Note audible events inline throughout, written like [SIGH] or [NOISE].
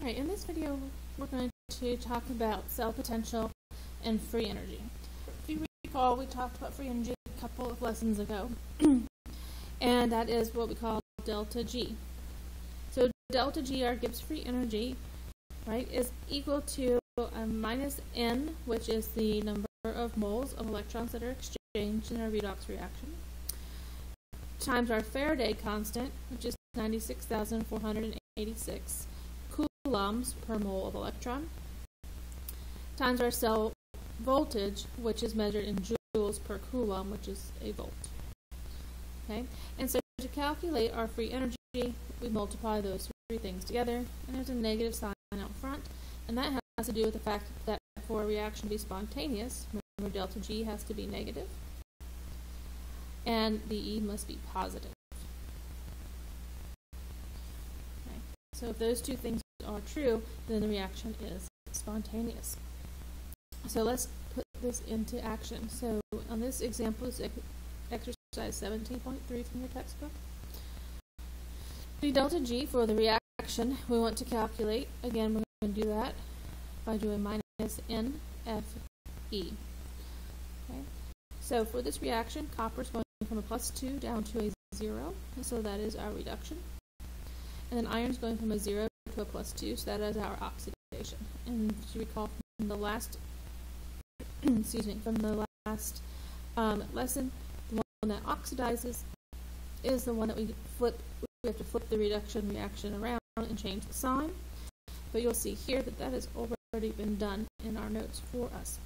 Alright, in this video we're going to talk about cell potential and free energy. If you recall, we talked about free energy a couple of lessons ago, [CLEARS THROAT] and that is what we call delta G. So delta G, our Gibbs free energy, right, is equal to a minus N, which is the number of moles of electrons that are exchanged in a redox reaction, times our Faraday constant, which is 96,486 coulombs per mole of electron, times our cell voltage, which is measured in joules per coulomb, which is a volt. Okay, and so to calculate our free energy, we multiply those three things together, and there's a negative sign out front, and that has to do with the fact that for a reaction to be spontaneous, remember delta G has to be negative, and the E must be positive. Okay. So if those two things are true, then the reaction is spontaneous. So let's put this into action. So on this example is exercise 17.3 from your textbook. The delta G for the reaction we want to calculate. Again, we're going to do that by doing minus NFE. Okay. So for this reaction, copper is going from a plus 2 down to a 0, so that is our reduction. And then iron is going from a 0 plus 2, so that is our oxidation. And if you recall from the last, [CLEARS THROAT] excuse me, from the last um, lesson, the one that oxidizes is the one that we flip, we have to flip the reduction reaction around and change the sign. But you'll see here that that has already been done in our notes for us,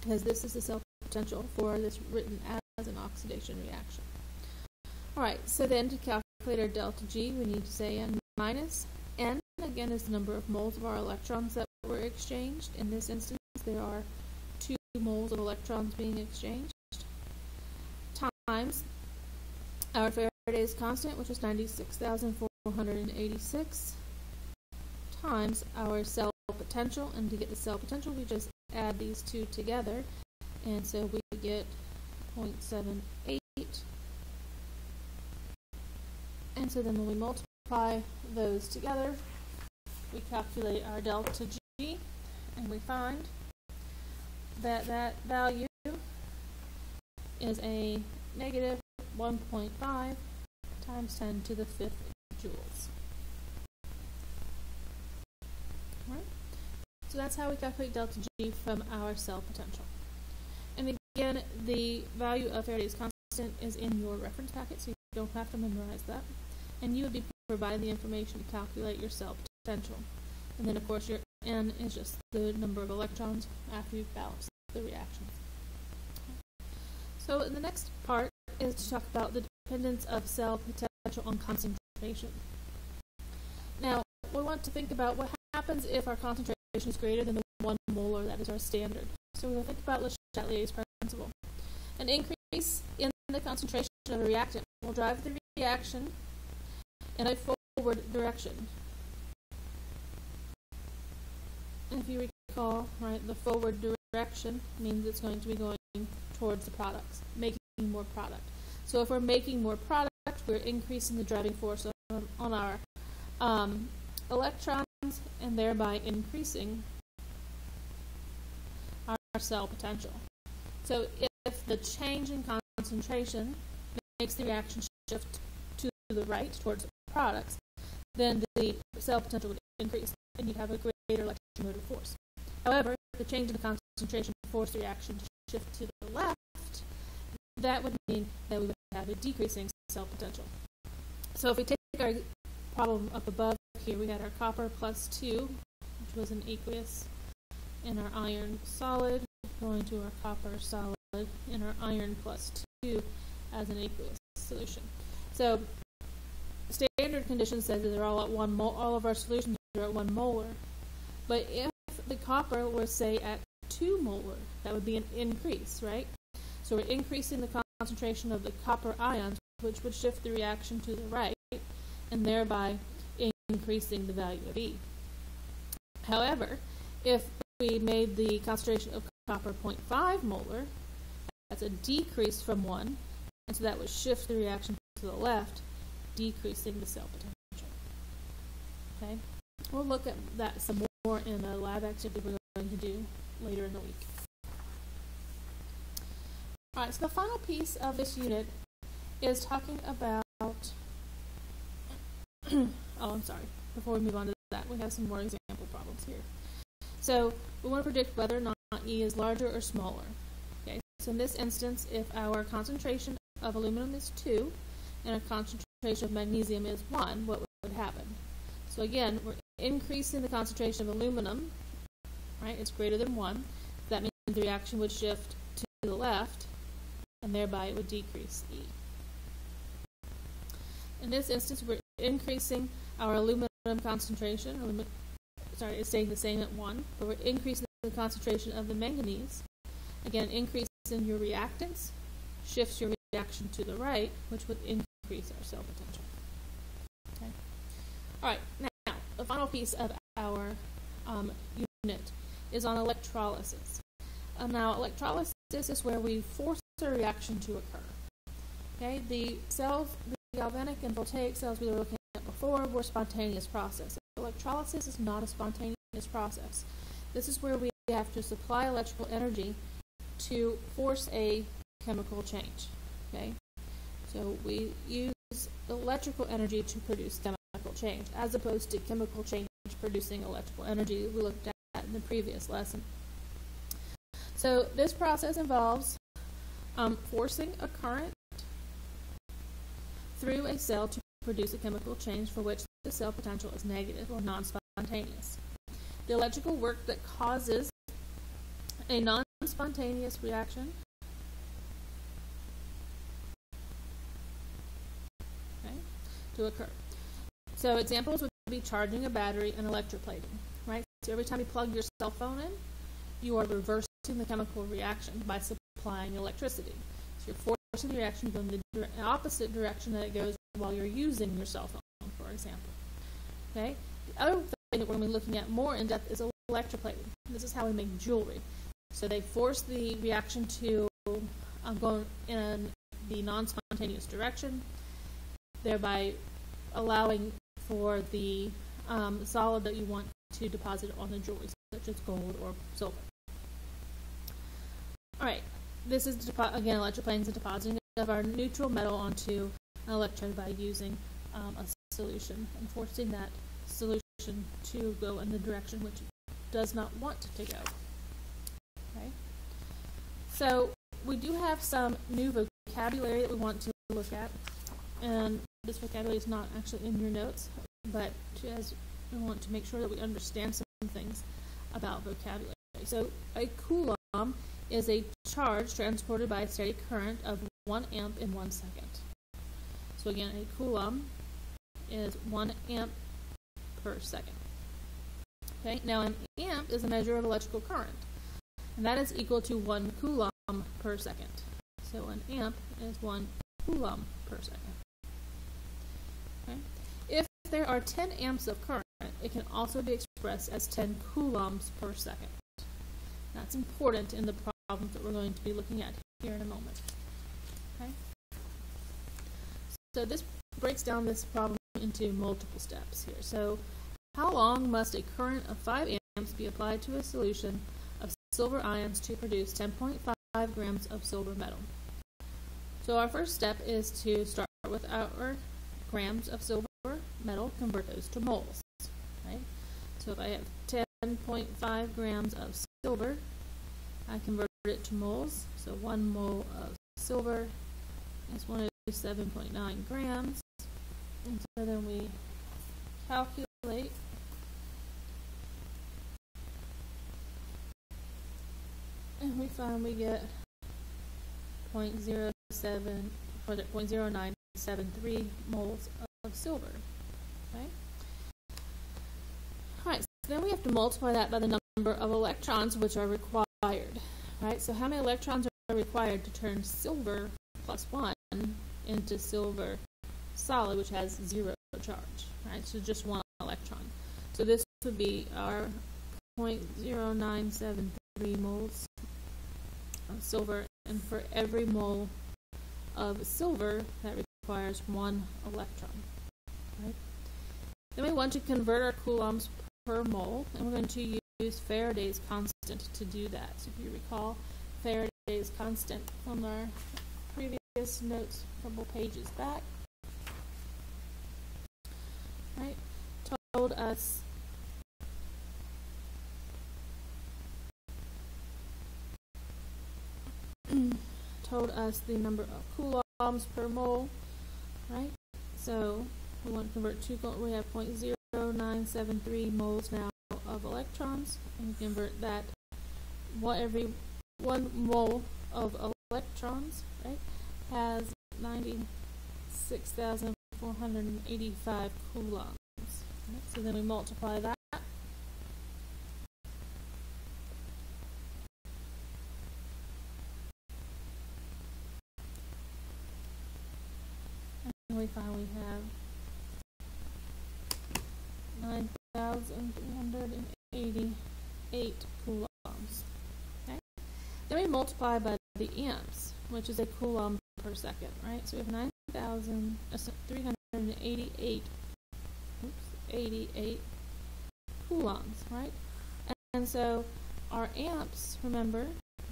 because this is the cell potential for this written as an oxidation reaction. Alright, so then to calculate our delta G, we need to say N minus. Again, is the number of moles of our electrons that were exchanged. In this instance, there are two moles of electrons being exchanged. Times our Faraday's constant, which is 96,486, times our cell potential. And to get the cell potential, we just add these two together. And so we get 0.78. And so then when we multiply those together, we calculate our delta G, and we find that that value is a negative 1.5 times 10 to the fifth joules. Right? So that's how we calculate delta G from our cell potential. And again, the value of Faraday's constant is in your reference packet, so you don't have to memorize that. And you would be provided the information to calculate your cell potential. And then, of course, your N is just the number of electrons after you've balanced the reaction. So the next part is to talk about the dependence of cell potential on concentration. Now, we want to think about what happens if our concentration is greater than the 1 molar, that is our standard. So we'll think about Le Chatelier's principle. An increase in the concentration of a reactant will drive the reaction in a forward direction. And if you recall, right, the forward direction means it's going to be going towards the products, making more product. So if we're making more product, we're increasing the driving force on, on our um, electrons and thereby increasing our cell potential. So if the change in concentration makes the reaction shift to the right towards products, then the cell potential would increase and you'd have a greater electromotive force. However, the change in the concentration force the reaction to shift to the left, that would mean that we would have a decreasing cell potential. So if we take our problem up above here, we had our copper plus 2, which was an aqueous, and our iron solid, going to our copper solid, and our iron plus 2 as an aqueous solution. So standard condition says that they're all at one mole, all of our solutions are at one molar. But if the copper were, say at two molar, that would be an increase, right? So we're increasing the concentration of the copper ions, which would shift the reaction to the right, and thereby increasing the value of E. However, if we made the concentration of copper 0.5 molar, that's a decrease from 1, and so that would shift the reaction to the left, decreasing the cell potential. Okay? We'll look at that some more in a lab activity we're going to do later in the week. Alright, so the final piece of this unit is talking about [CLEARS THROAT] oh, I'm sorry. Before we move on to that, we have some more example problems here. So we want to predict whether or not E is larger or smaller. Okay, so in this instance, if our concentration of aluminum is 2 and our concentration of magnesium is 1, what would happen? So again, we're increasing the concentration of aluminum, right? It's greater than 1. That means the reaction would shift to the left, and thereby it would decrease E. In this instance, we're increasing our aluminum concentration. Aluminum, sorry, it's staying the same at 1, but we're increasing the concentration of the manganese. Again, increase in your reactants shifts your reaction to the right, which would increase our cell potential. Okay. All right, now the final piece of our um, unit is on electrolysis. Now, electrolysis is where we force a reaction to occur. Okay, the cells, the galvanic and voltaic cells we were looking at before were spontaneous processes. Electrolysis is not a spontaneous process. This is where we have to supply electrical energy to force a chemical change. Okay, so we use electrical energy to produce chemical change, as opposed to chemical change producing electrical energy we looked at in the previous lesson. So this process involves um, forcing a current through a cell to produce a chemical change for which the cell potential is negative or non-spontaneous. The electrical work that causes a non-spontaneous reaction okay, to occur. So examples would be charging a battery and electroplating, right? So every time you plug your cell phone in, you are reversing the chemical reaction by supplying electricity. So you're forcing the reaction to go in the opposite direction that it goes while you're using your cell phone, for example. Okay. The other thing that we're going to be looking at more in depth is electroplating. This is how we make jewelry. So they force the reaction to um, go in the non-spontaneous direction, thereby allowing for the um, solid that you want to deposit on the jewelry, such as gold or silver. All right, this is again electroplating the depositing of our neutral metal onto an electrode by using um, a solution and forcing that solution to go in the direction which it does not want to go. Okay. So we do have some new vocabulary that we want to look at, and this vocabulary is not actually in your notes, but as we want to make sure that we understand some things about vocabulary. So a coulomb is a charge transported by a steady current of 1 amp in 1 second. So again, a coulomb is 1 amp per second. Okay, now an amp is a measure of electrical current, and that is equal to 1 coulomb per second. So an amp is 1 coulomb per second. If there are 10 amps of current, it can also be expressed as 10 coulombs per second. That's important in the problems that we're going to be looking at here in a moment. Okay. So this breaks down this problem into multiple steps here. So how long must a current of 5 amps be applied to a solution of silver ions to produce 10.5 grams of silver metal? So our first step is to start with our grams of silver metal, convert those to moles. Right? So if I have 10.5 grams of silver, I convert it to moles. So 1 mole of silver is 107.9 grams. And so then we calculate and we find we get 0.07 or 0.0973 moles of silver. Okay. Alright, so then we have to multiply that by the number of electrons which are required. Right, so how many electrons are required to turn silver plus 1 into silver solid, which has zero charge? Right, so just one electron. So this would be our 0.0973 moles of silver, and for every mole of silver, that requires one electron. Right? Then we want to convert our coulombs per mole, and we're going to use Faraday's constant to do that. So if you recall Faraday's constant from our previous notes a couple pages back, right, told us [CLEARS THROAT] told us the number of coulombs per mole, right? So we want to convert two, we have 0.0973 moles now of electrons, and convert that, what every one mole of electrons, right, has 96,485 coulombs. Right? So then we multiply that we we have 9,388 coulombs. Okay? Then we multiply by the amps, which is a coulomb per second, right? So we have 9,388 uh, oops, 88 coulombs, right? And so our amps, remember,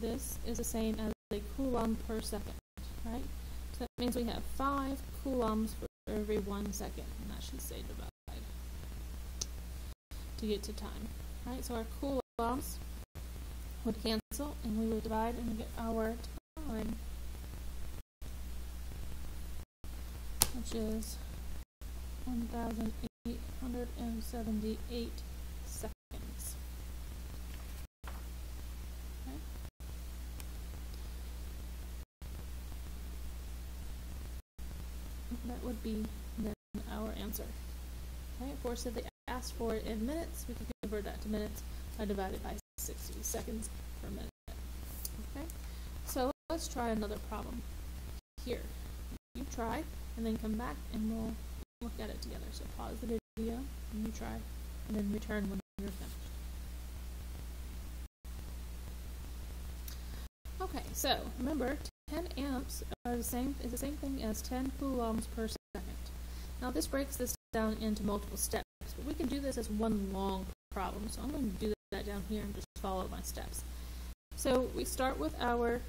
this is the same as a coulomb per second, right? That means we have 5 coulombs for every 1 second, and that should say divide to get to time. Right, so our coulombs would cancel, and we would divide and get our time, which is 1,878 seconds. Okay. That would be then our answer. Of course, if they asked for it in minutes, we can convert that to minutes by divided by 60 seconds per minute. Okay, so let's try another problem. Here, you try, and then come back and we'll look at it together. So pause the video, and you try, and then return when you're finished. Okay, so remember, 10 amps are the same is the same thing as 10 coulombs per second. Now this breaks this down into multiple steps. But we can do this as one long problem. So I'm going to do that down here and just follow my steps. So we start with our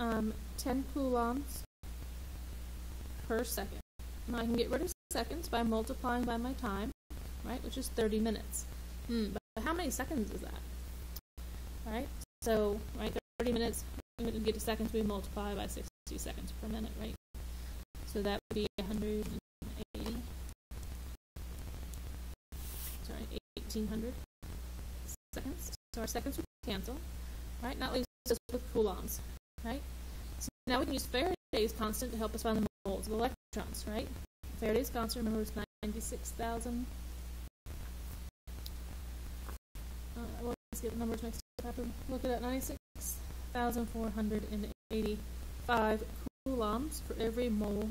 um, 10 coulombs per second. Now I can get rid of seconds by multiplying by my time, right, which is 30 minutes. Hmm, but how many seconds is that? Right, so, right, 30 minutes, we get to seconds, we multiply by 60 seconds per minute, right? So that would be 100 1800 seconds. So our seconds would cancel, right? That leaves us with coulombs, right? So now we can use Faraday's constant to help us find the moles of electrons, right? Faraday's constant, remember, is 96,000. Uh, let's get the numbers mixed up. Look at that, 96,485 coulombs for every mole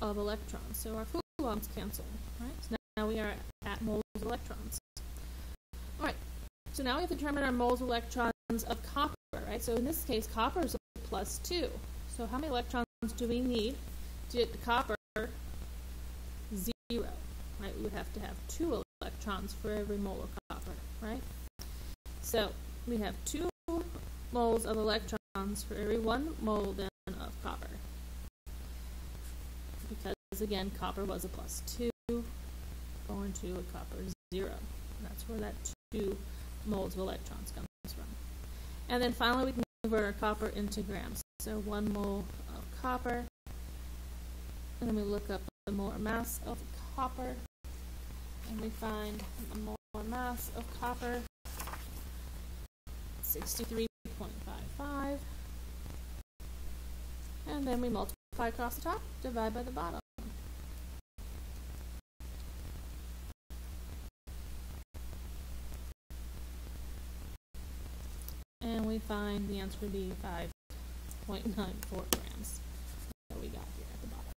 of electrons. So our coulombs cancel, right? So now we are at moles of electrons. Alright, so now we have to determine our moles of electrons of copper, right? So in this case, copper is plus 2. So how many electrons do we need to get the copper 0? Right, we would have to have 2 electrons for every mole of copper, right? So we have 2 moles of electrons for every 1 mole then of copper. Because again, copper was a plus 2 going to a copper 0. That's where that 2 moles of electrons comes from. And then finally we can convert our copper into grams. So 1 mole of copper, and then we look up the molar mass of copper, and we find the molar mass of copper, 63.55, and then we multiply across the top, divide by the bottom. and we find the answer to be 5.94 grams that we got here at the bottom.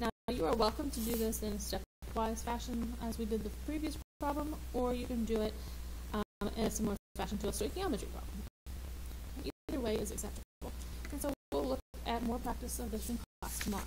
Now, you are welcome to do this in a stepwise fashion as we did the previous problem, or you can do it um, in a similar fashion to a stoichiometry problem. Either way is acceptable. And so we'll look at more practice of this in class tomorrow.